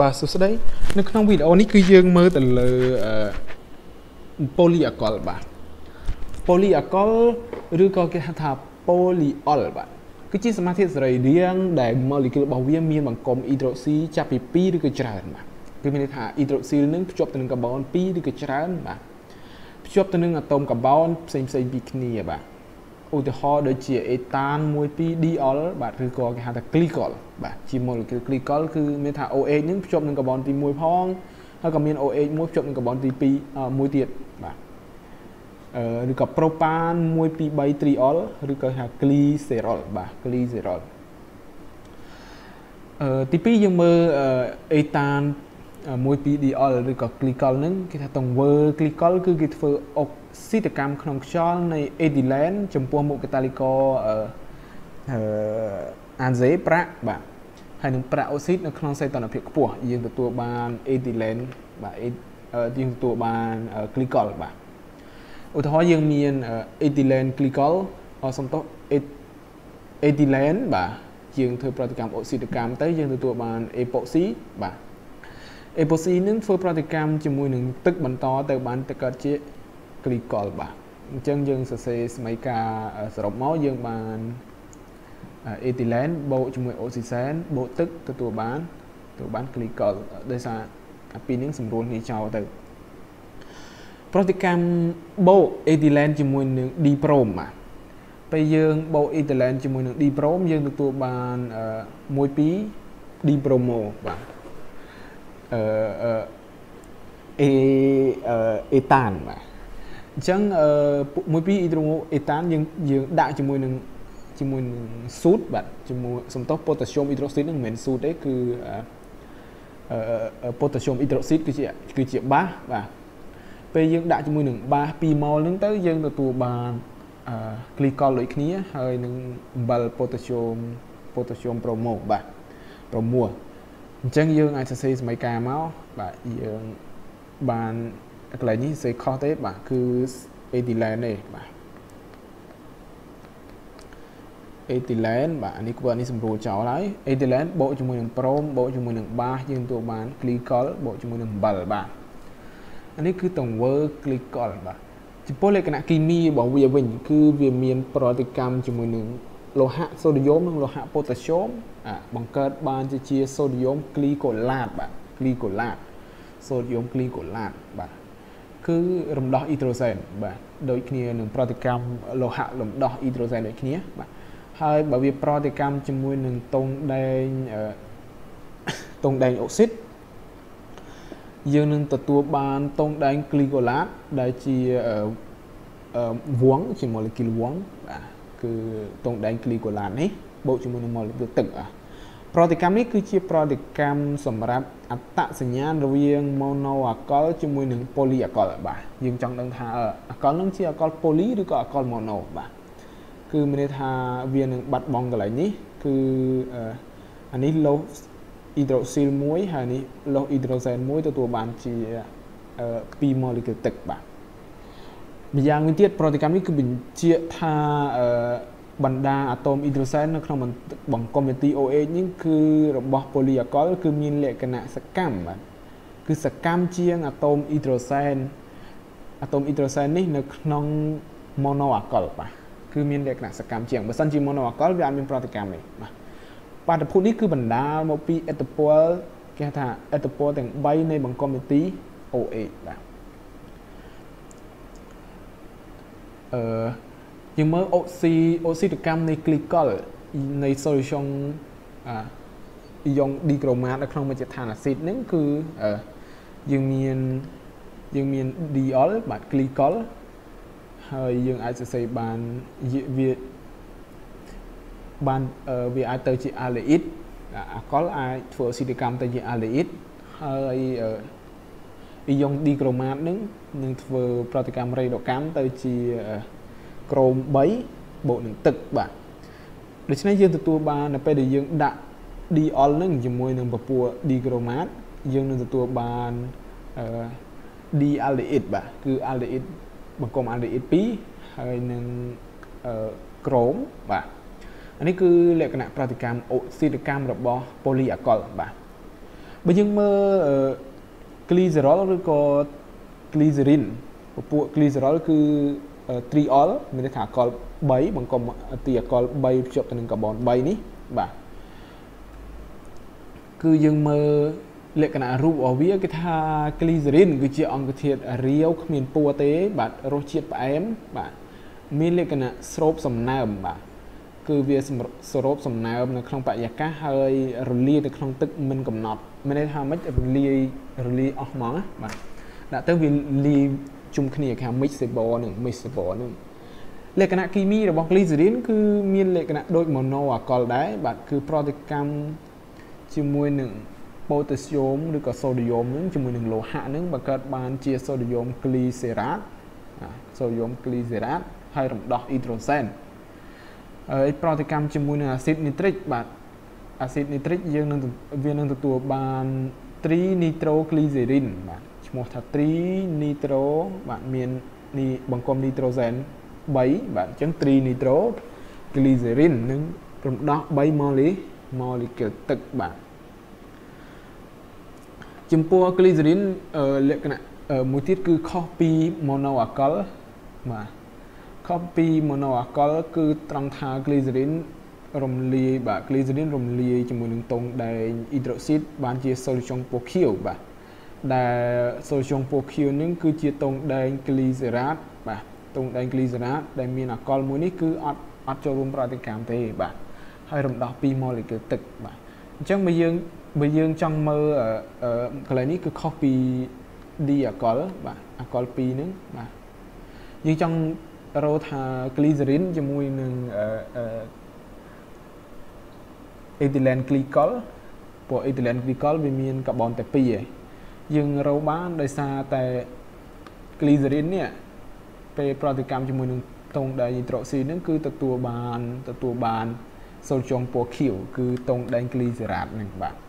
បាទសួស្តីនៅក្នុងវីដេអូនេះគឺយើងមើលទៅលើអឺ polyalcohol បាទ polyalcohol ឬក៏គេហៅថា polyol បាទគឺជាសមាធាតុសរីរាង្គដែល molecule របស់វាមានបង្កុំ hydroxy ចាប់ពី2ឬក៏ច្រើនបាទគឺមានន័យថា hydroxy នឹងភ្ជាប់ទៅនឹងកាបូន2ឬក៏ច្រើនបាទភ្ជាប់ទៅនឹងអាតូមកាបូនផ្សេងផ្សេងពីគ្នាបាទ ឧទាហរណ៍ដូចជាអេតាន12 diol បាទឬក៏គេហៅថា glycol បាទជា molecule glycol គឺមានថា OH នឹងភ្ជាប់នឹងកាបូនទី1ផងហើយក៏មាន OH មួយភ្ជាប់នឹងកាបូនទី2មួយទៀតបាទអឺឬក៏ propan 123 triol ឬក៏ហៅ glycerol បាទ glycerol អឺទី2យើងមើលអេតាន 12 diol ឬក៏ glycol ហ្នឹងគេថាទង្វើ glycol គឺគេធ្វើអុកស៊ីតកម្មក្នុងខ្យល់នៃ ethylene ចំពោះមុខកាតាលីករអឺអានសេប្រាក់បាទហើយនឹងប្រាក់អូស៊ីតនៅក្នុងសីតុណ្ហភាពខ្ពស់យើងទទួលបាន ethylene បាទយើងទទួលបាន glycol បាទឧទាហរណ៍យើងមាន ethylene glycol អសំទោស ethylene បាទយើងធ្វើប្រតិកម្មអូស៊ីតកម្មទៅយើងទទួលបាន epoxy បាទ អេប៉ូស៊ីនឹងធ្វើប្រតិកម្មជាមួយនឹងទឹកបន្តទៅបានទៅកើតជា glycol បាទអញ្ចឹងយើងសរសេរសមីការសរុបមកយើងបានអេទីឡែនបូកជាមួយអូស៊ីសែនបូកទឹកទទួលបានទទួលបាន glycol ដោយសារអាពីរនេះសម្រួលគ្នាចោលទៅប្រតិកម្មបូកអេទីឡែនជាមួយនឹង D prom បាទពេលយើងបូកអេទីឡែនជាមួយនឹង D prom យើងទទួលបាន1 2 D promo បាទ អឺអេអេតានបាទអញ្ចឹងមួយពីអ៊ីដ្រូអេតានយើងយើងដាក់ជាមួយនឹងជាមួយនឹងស៊ូតបាទជាមួយសំដៅប៉ូតាស្យូមអ៊ីដ្រូស៊ីតហ្នឹងមិនមែនស៊ូតទេគឺអឺប៉ូតាស្យូមអ៊ីដ្រូស៊ីតគឺជាគឺជាបាសបាទពេលយើងដាក់ជាមួយនឹងបាស2ម៉ូលហ្នឹងទៅយើងទទួលបានអឺក្លីកុលដូចគ្នាហើយនឹងអំបិលប៉ូតាស្យូមប៉ូតាស្យូមប្រូម៉ូបាទប្រូមួ អញ្ចឹងយើងអាចសរសេរសមីការមកបាទយើងបានកន្លែងនេះសេខុសទេបាទគឺ ethylene ទេបាទ ethylene បាទនេះគាត់នេះសម្រួលចោលហើយ ethylene បូកជាមួយនឹង brom បូកជាមួយនឹង bass យើងទទួលបាន glycol បូកជាមួយនឹងអំបិលបាទអានេះគឺទង្វើ glycol បាទចំពោះលក្ខណៈគីមីរបស់វាវិញគឺវាមានប្រតិកម្មជាមួយនឹង លោហៈសូដ្យូមនិងលោហៈប៉ូតាស្យូមបង្កើតបានជាជាសូដ្យូមគ្លីកូឡាតបាទគ្លីកូឡាតសូដ្យូមគ្លីកូឡាតបាទគឺរំដោះអ៊ីដ្រូសែនបាទដូចគ្នានឹងប្រតិកម្មលោហៈរំដោះអ៊ីដ្រូសែនដូចគ្នាបាទហើយបើវាប្រតិកម្មជាមួយនឹងតុងដែងតុងដែងអុកស៊ីតយើងនឹងទទួលបានតុងដែងគ្លីកូឡាតដែលជាវងជា molecule វងបាទ គឺតុងដែងគ្លីកូឡាតនេះបូកជាមួយនឹង molecule ទឹកបាទប្រតិកម្មនេះគឺជាប្រតិកម្មសម្រាប់អត្តសញ្ញាណរវាង mono អាកុលជាមួយនឹង poly អាកុលបាទយើងចង់ដឹងថាអាកុលនឹងជាអាកុល poly ឬក៏អាកុល mono បាទគឺមានន័យថាវានឹងបាត់បង់កន្លែងនេះគឺអានេះ low hydroxyl មួយហើយនេះ low hydrogen មួយទទួលបានជា2 molecule ទឹកបាទ ម្យ៉ាងវិញទៀតប្រតិកម្មនេះគឺបញ្ជាក់ថាបណ្ដាអាតូមអ៊ីដ្រូសែននៅក្នុងបង្កុំនីតិ OH នេះគឺរបស់ polyalcohol គឺមានលក្ខណៈសកម្មបាទគឺសកម្មជាងអាតូមអ៊ីដ្រូសែនអាតូមអ៊ីដ្រូសែននេះនៅក្នុង monoalcohol បាទគឺមានលក្ខណៈសកម្មជាងបើសិនជា monoalcohol វាអត់មានប្រតិកម្មទេបាទបាតុភូតនេះគឺបណ្ដាលមកពីអេតពលគេថាអេតពលទាំង3នៃបង្កុំនីតិ OH បាទ អឺយើងមើលអូស៊ីអូស៊ីតកម្មនៃ glycol នៃ solution អាអ៊ីយ៉ុងឌីក្រូម៉ាតនៅក្នុងមជ្ឈដ្ឋានអាស៊ីតហ្នឹងគឺយើងមានយើងមាន diol បាទ glycol ហើយយើងអាចសរសេរបានវាបានវាអាចទៅជា aldehyde អាកុលអាចធ្វើអូស៊ីតកម្មទៅជា aldehyde ហើយ អ៊ីយ៉ុងឌីក្រូម៉ាតហ្នឹងនឹងធ្វើប្រតិកម្មរេដកម្មទៅជាក្រោម3បូកនឹងទឹកបាទដូច្នេះយើងទទួលបាននៅពេលដែលយើងដាក់ diol នឹងជាមួយនឹងពពួរ dichromat យើងនឹងទទួលបានអឺ dialdehyde បាទគឺ aldehyde បង្កុំ aldehyde 2ហើយនឹងអឺក្រោមបាទអានេះគឺលក្ខណៈប្រតិកម្មអូស៊ីតកម្មរបស់ polyalcohol បាទបើយើងមើល glycerol ឬក៏ glycerin ពពួក glycerol គឺ triol មានន័យថាអាកុល3បង្កប់ទីអាកុល3ភ្ជាប់ទៅនឹងកាបូន3នេះបាទគឺយើងមើលលក្ខណៈរូបរបស់វាគេថា glycerin គឺជាអង្គធាតុរាវគ្មានពួរទេ បាទរសជាតិផ្អែមបាទមានលក្ខណៈស្រូបសំណើមបាទ គឺវាសរុបសំណើមនៅក្នុងបរិយាកាសហើយរលាយនៅក្នុងទឹកមិនកំណត់មានន័យថាម៉េចរលាយរលាយអស់ហ្មងណាបាទដាក់ទៅវាលាយជុំគ្នាគេហៅ mixable នឹង mixable នឹងលក្ខណៈគីមីរបស់ glycerin គឺមានលក្ខណៈដូច monoalcohol ដែរបាទគឺប្រតិកម្មជាមួយនឹង potassium ឬក៏ sodium នឹងជាមួយនឹងលោហៈនឹងបង្កើតបានជា sodium glycerate sodium glycerate ហើយរំដោះ hydrogen ហើយប្រតិកម្មជាមួយនឹងអាស៊ីតនីត្រិកបាទអាស៊ីតនីត្រិកយើងនឹងវានឹងទទួលបាន3 nitroglycerin បាទឈ្មោះថា3 nitro បាទមាននេះបង្កប់ nitrogen 3បាទអញ្ចឹង3 nitroglycerin នឹងរំដោះ3 molecule ទឹកបាទចំពោះ glycerin លក្ខណៈមួយទៀតគឺខុសពី monoalcohol បាទ ខុសពី monoalcohol គឺត្រង់ថា glycerin រំលាយបាទ glycerin រំលាយជាមួយនឹងតុងដែង hydroxide បានជា solution ពណ៌ខៀវបាទដែល solution ពណ៌ខៀវនឹងគឺជាតុងដែង glycerate បាទតុងដែង glycerate ដែលមានអាល់កុលមួយនេះគឺអត់អត់ចូលរួមប្រតិកម្មទេបាទហើយរំដោះពី molecule ទឹកបាទអញ្ចឹងបើយើងបើយើងចង់មើលកន្លែងនេះគឺខុសពី D អាកុលបាទអាកុល2ហ្នឹងបាទយើងចង់ រកថា glycerin ជាមួយនឹងអឺ ethylene glycol ពួក ethylene glycol វាមានកាបូនតែ2ឯងយើងរកបានដោយសារតែ glycerin នេះពេលប្រតិកម្មជាមួយនឹងតុងដែង hydroxide ហ្នឹងគឺទទួលបានទទួលបានសូលចុងពណ៌ខៀវគឺតុងដែង glycerate ហ្នឹងបាទ